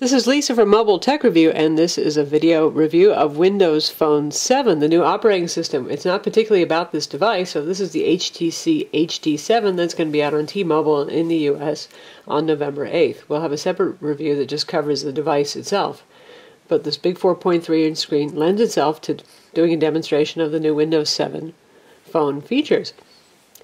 This is Lisa from Mobile Tech Review, and this is a video review of Windows Phone 7, the new operating system. It's not particularly about this device, so this is the HTC HD7 that's going to be out on T-Mobile in the US on November 8th. We'll have a separate review that just covers the device itself. But this big 4.3 inch screen lends itself to doing a demonstration of the new Windows 7 phone features.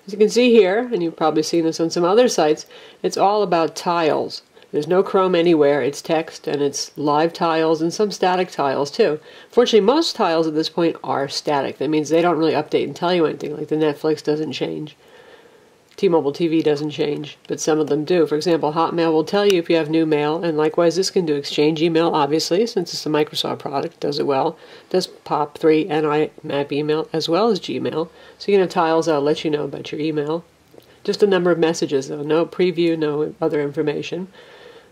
As you can see here, and you've probably seen this on some other sites, it's all about tiles. There's no Chrome anywhere. It's text and it's live tiles and some static tiles too. Fortunately, most tiles at this point are static. That means they don't really update and tell you anything. Like the Netflix doesn't change. T-Mobile TV doesn't change, but some of them do. For example, Hotmail will tell you if you have new mail, and likewise this can do Exchange email, obviously, since it's a Microsoft product, does it well. Does POP3 and IMAP email as well as Gmail. So you can have tiles that'll let you know about your email. Just a number of messages though, no preview, no other information.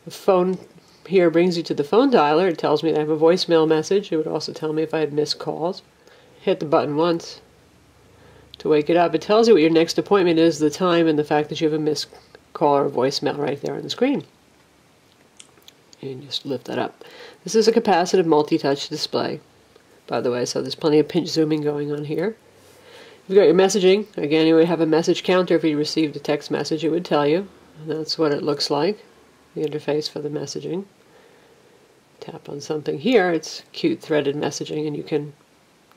The phone here brings you to the phone dialer. It tells me that I have a voicemail message. It would also tell me if I had missed calls. Hit the button once to wake it up. It tells you what your next appointment is, the time, and the fact that you have a missed call or voicemail right there on the screen. And just lift that up. This is a capacitive multi-touch display, by the way, so there's plenty of pinch zooming going on here. You've got your messaging. Again, you would have a message counter if you received a text message, it would tell you. And that's what it looks like the interface for the messaging. Tap on something here, it's cute threaded messaging, and you can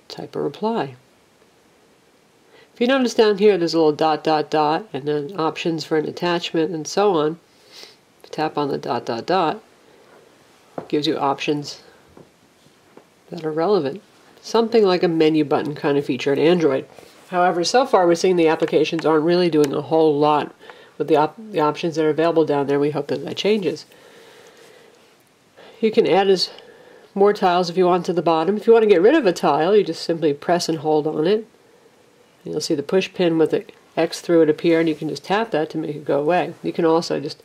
type a reply. If you notice down here, there's a little dot, dot, dot, and then options for an attachment, and so on. Tap on the dot, dot, dot, gives you options that are relevant. Something like a menu button kind of feature in Android. However, so far we're seeing the applications aren't really doing a whole lot with the, op the options that are available down there. We hope that that changes. You can add as more tiles if you want to the bottom. If you want to get rid of a tile, you just simply press and hold on it. And you'll see the push pin with the X through it appear, and you can just tap that to make it go away. You can also just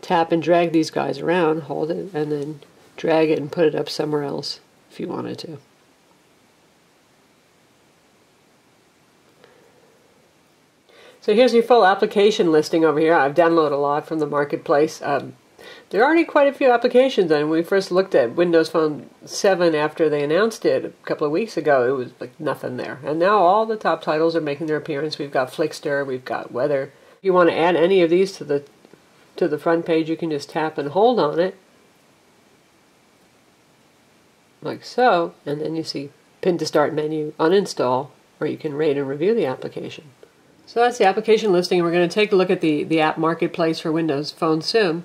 tap and drag these guys around, hold it, and then drag it and put it up somewhere else if you wanted to. So here's your full application listing over here. I've downloaded a lot from the marketplace. Um, there are already quite a few applications, and when we first looked at Windows Phone 7 after they announced it a couple of weeks ago, it was like nothing there. And now all the top titles are making their appearance. We've got Flixster, we've got Weather. If you want to add any of these to the to the front page, you can just tap and hold on it, like so, and then you see Pin to Start menu, Uninstall, or you can rate and review the application. So that's the application listing, and we're going to take a look at the, the app marketplace for Windows Phone soon.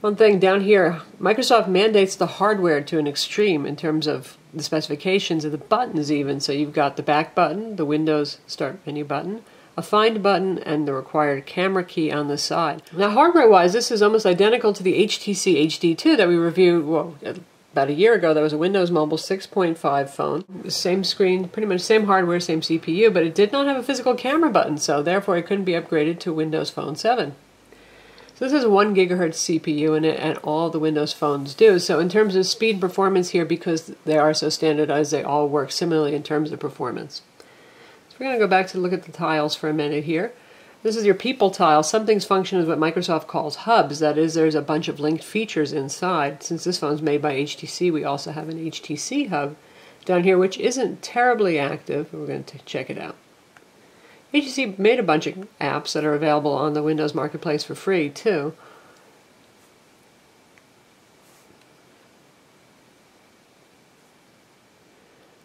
One thing down here, Microsoft mandates the hardware to an extreme in terms of the specifications of the buttons even. So you've got the back button, the Windows Start menu button, a find button, and the required camera key on the side. Now hardware-wise, this is almost identical to the HTC HD2 that we reviewed, well, about a year ago, there was a Windows Mobile 6.5 phone. Same screen, pretty much same hardware, same CPU, but it did not have a physical camera button, so therefore it couldn't be upgraded to Windows Phone 7. So this is 1 gigahertz CPU in it, and all the Windows phones do. So in terms of speed performance here, because they are so standardized, they all work similarly in terms of performance. So we're going to go back to look at the tiles for a minute here. This is your people tile. Something's function is what Microsoft calls hubs. That is, there's a bunch of linked features inside. Since this phone's made by HTC, we also have an HTC hub down here, which isn't terribly active. We're going to check it out. HTC made a bunch of apps that are available on the Windows Marketplace for free, too.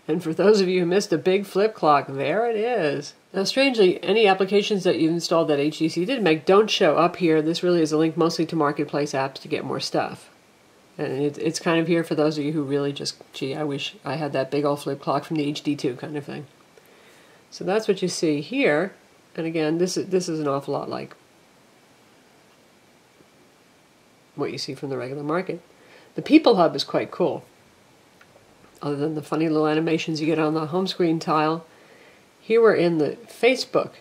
And for those of you who missed a big flip clock, there it is. Now, strangely, any applications that you installed that HTC did make don't show up here. This really is a link mostly to Marketplace apps to get more stuff. And it, it's kind of here for those of you who really just, gee, I wish I had that big old flip clock from the HD2 kind of thing. So that's what you see here. And again, this is, this is an awful lot like what you see from the regular market. The People Hub is quite cool other than the funny little animations you get on the home screen tile. Here we're in the Facebook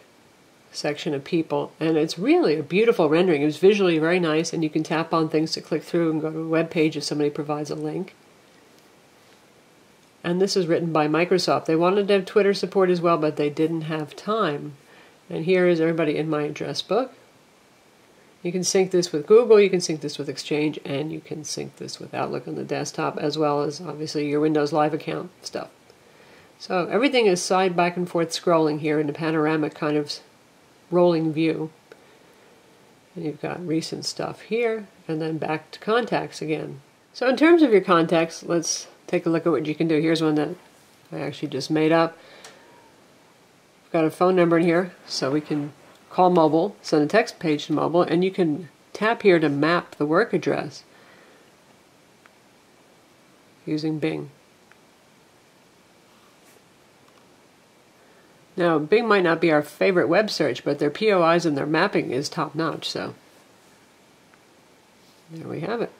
section of people, and it's really a beautiful rendering. It was visually very nice, and you can tap on things to click through and go to a web page if somebody provides a link. And this is written by Microsoft. They wanted to have Twitter support as well, but they didn't have time. And here is everybody in my address book. You can sync this with Google, you can sync this with Exchange, and you can sync this with Outlook on the desktop, as well as obviously your Windows Live account stuff. So everything is side back and forth scrolling here in a panoramic kind of rolling view. And you've got recent stuff here, and then back to contacts again. So in terms of your contacts, let's take a look at what you can do. Here's one that I actually just made up. I've got a phone number in here, so we can call mobile, send a text page to mobile, and you can tap here to map the work address using Bing. Now, Bing might not be our favorite web search, but their POIs and their mapping is top notch, so there we have it.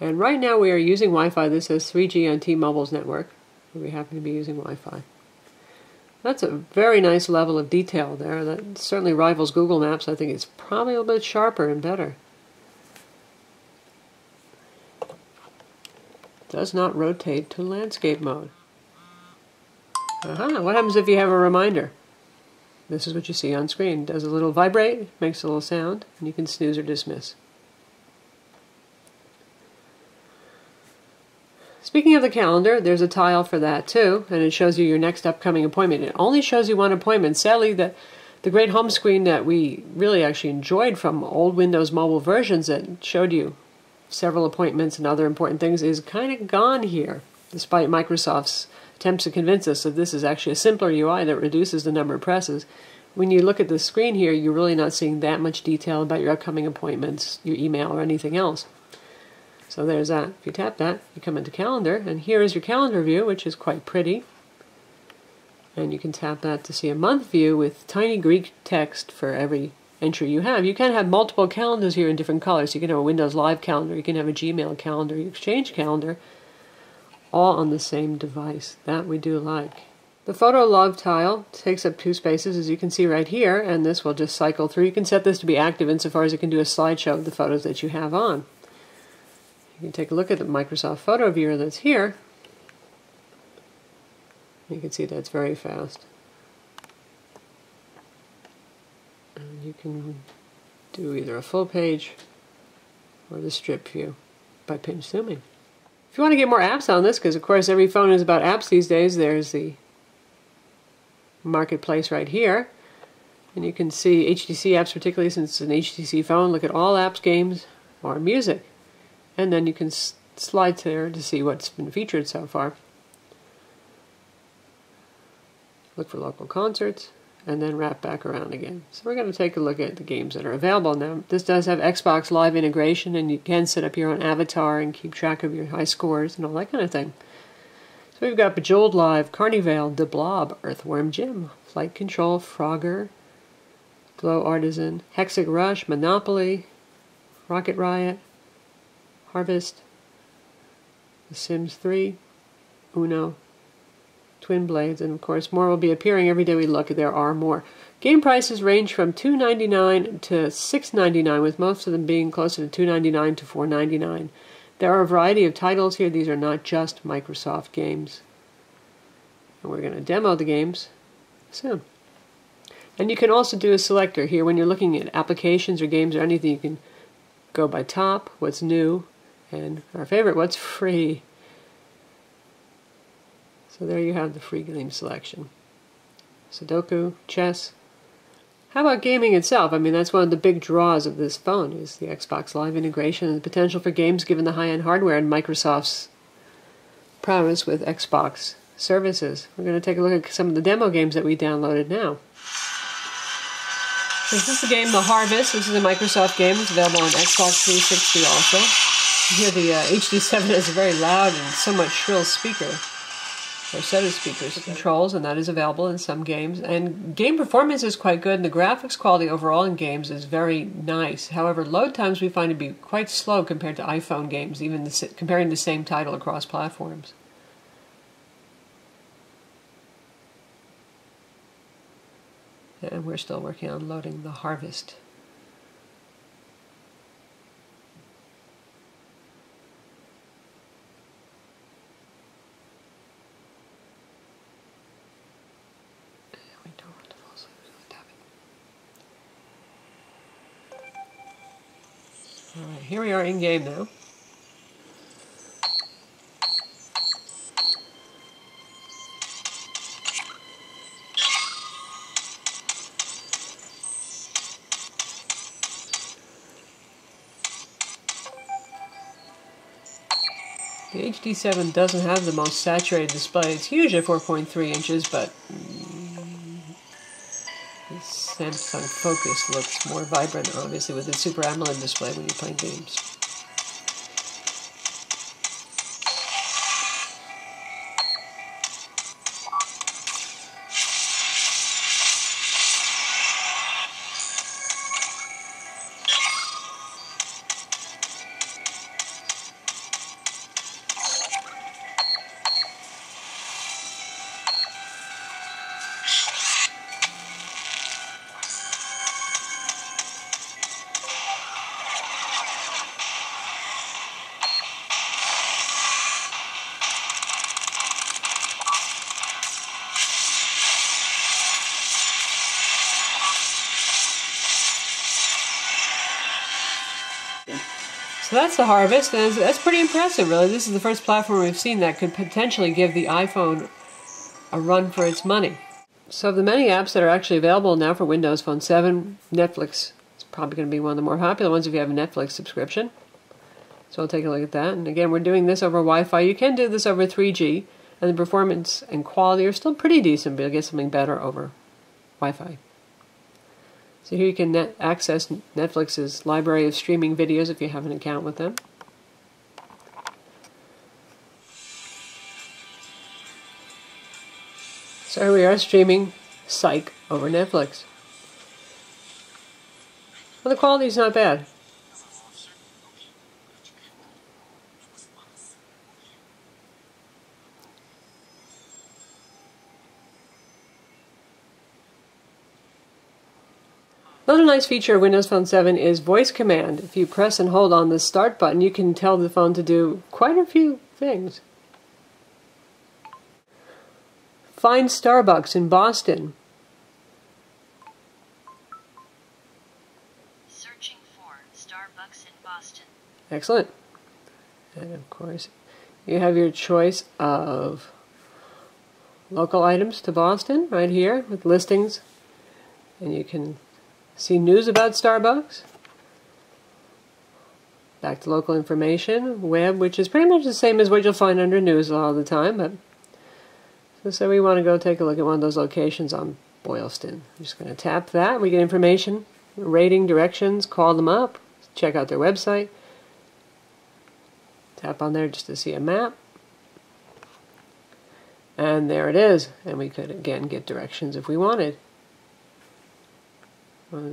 And right now we are using Wi-Fi. This is 3G on T-Mobile's network. We happen to be using Wi-Fi. That's a very nice level of detail there. That certainly rivals Google Maps. I think it's probably a little bit sharper and better. Does not rotate to landscape mode. Aha, what happens if you have a reminder? This is what you see on screen. Does a little vibrate, makes a little sound, and you can snooze or dismiss. Speaking of the calendar, there's a tile for that too, and it shows you your next upcoming appointment. It only shows you one appointment. Sadly, the, the great home screen that we really actually enjoyed from old Windows mobile versions that showed you several appointments and other important things is kind of gone here, despite Microsoft's attempts to convince us that this is actually a simpler UI that reduces the number of presses. When you look at the screen here, you're really not seeing that much detail about your upcoming appointments, your email, or anything else. So there's that. If you tap that, you come into calendar, and here is your calendar view, which is quite pretty. And you can tap that to see a month view with tiny Greek text for every entry you have. You can have multiple calendars here in different colors. You can have a Windows Live calendar, you can have a Gmail calendar, Exchange calendar, all on the same device. That we do like. The photo log tile takes up two spaces, as you can see right here, and this will just cycle through. You can set this to be active insofar as it can do a slideshow of the photos that you have on. You can take a look at the Microsoft Photo Viewer that's here. You can see that's very fast. You can do either a full page or the strip view by pinch zooming. If you want to get more apps on this, because of course every phone is about apps these days, there's the marketplace right here. And you can see HTC apps, particularly since it's an HTC phone. Look at all apps, games, or music and then you can slide there to see what's been featured so far. Look for local concerts, and then wrap back around again. So we're going to take a look at the games that are available now. This does have Xbox Live integration, and you can set up your own avatar and keep track of your high scores and all that kind of thing. So we've got Bejeweled Live, Carnivale, De Blob, Earthworm Jim, Flight Control, Frogger, Glow Artisan, Hexic Rush, Monopoly, Rocket Riot, Harvest, The Sims 3, Uno, Twin Blades, and of course more will be appearing every day we look. There are more. Game prices range from $2.99 to $6.99, with most of them being closer to $2.99 to $4.99. There are a variety of titles here. These are not just Microsoft games. And we're going to demo the games soon. And you can also do a selector here when you're looking at applications or games or anything. You can go by top, what's new, and our favorite, what's free? So there you have the free game selection. Sudoku, chess. How about gaming itself? I mean, that's one of the big draws of this phone is the Xbox Live integration and the potential for games given the high-end hardware and Microsoft's promise with Xbox services. We're going to take a look at some of the demo games that we downloaded now. This is the game The Harvest. This is a Microsoft game. It's available on Xbox 360 also. You hear the uh, HD7 has a very loud and somewhat shrill speaker, or set of speakers controls, and that is available in some games. And game performance is quite good, and the graphics quality overall in games is very nice. However, load times we find to be quite slow compared to iPhone games, even the, comparing the same title across platforms. And we're still working on loading the Harvest. Alright, here we are in game now. The HD7 doesn't have the most saturated display. It's usually 4.3 inches, but Samsung Focus looks more vibrant, obviously, with its Super AMOLED display when you're playing games. So that's the harvest, and that's pretty impressive, really. This is the first platform we've seen that could potentially give the iPhone a run for its money. So of the many apps that are actually available now for Windows Phone 7, Netflix is probably going to be one of the more popular ones if you have a Netflix subscription. So I'll take a look at that. And again, we're doing this over Wi-Fi. You can do this over 3G, and the performance and quality are still pretty decent, but you'll get something better over Wi-Fi. So here you can net access Netflix's library of streaming videos if you have an account with them. So here we are streaming Psych over Netflix. Well, the quality is not bad. Another nice feature of Windows Phone 7 is voice command. If you press and hold on the start button, you can tell the phone to do quite a few things. Find Starbucks in Boston. Searching for Starbucks in Boston. Excellent. And of course, you have your choice of local items to Boston right here with listings. And you can See news about Starbucks. Back to local information. Web, which is pretty much the same as what you'll find under news all the time. But so, so we want to go take a look at one of those locations on Boylston. I'm just going to tap that. We get information, rating, directions, call them up, check out their website. Tap on there just to see a map. And there it is. And we could again get directions if we wanted.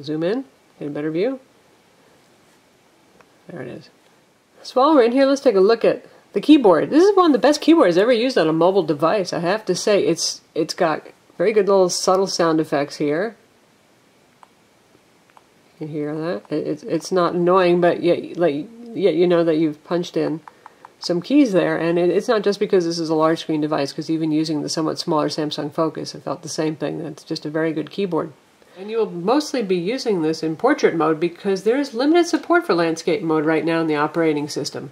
Zoom in, get a better view. There it is. So while we're in here, let's take a look at the keyboard. This is one of the best keyboards ever used on a mobile device. I have to say, it's it's got very good little subtle sound effects here. You can hear that. It's it's not annoying, but yet like yet you know that you've punched in some keys there, and it, it's not just because this is a large screen device. Because even using the somewhat smaller Samsung Focus, I felt the same thing. That's just a very good keyboard. And you'll mostly be using this in portrait mode because there is limited support for landscape mode right now in the operating system.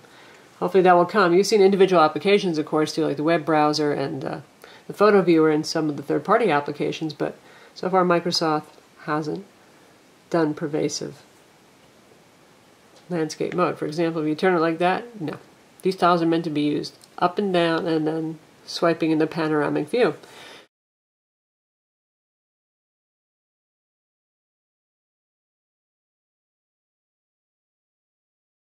Hopefully that will come. You've seen individual applications, of course, too, like the web browser and uh, the photo viewer and some of the third-party applications, but so far Microsoft hasn't done pervasive landscape mode. For example, if you turn it like that, no. These tiles are meant to be used up and down and then swiping in the panoramic view.